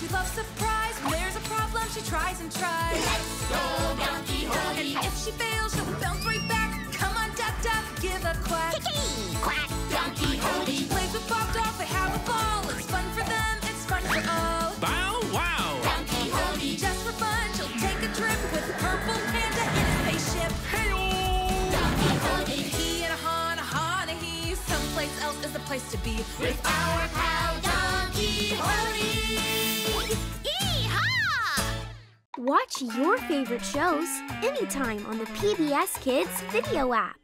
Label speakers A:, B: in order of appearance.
A: She loves surprise. When there's a problem, she tries and tries.
B: Let's go, Donkey Hodie.
A: And if she fails, she'll bounce right back. Come on, Duck Duck, give a quack.
B: Kiki, quack, Donkey Hodie.
A: Plays with Bob Dog, they have a ball. It's fun for them, it's fun for all.
C: Bow wow!
B: Donkey Hodie.
A: Just for fun, she'll take a trip with Purple Panda in a spaceship.
B: Hey. Donkey Hodie.
A: He and a han, a han, a he. Someplace else is the place to be.
B: With our pal
D: Watch your favorite shows anytime on the PBS Kids video app.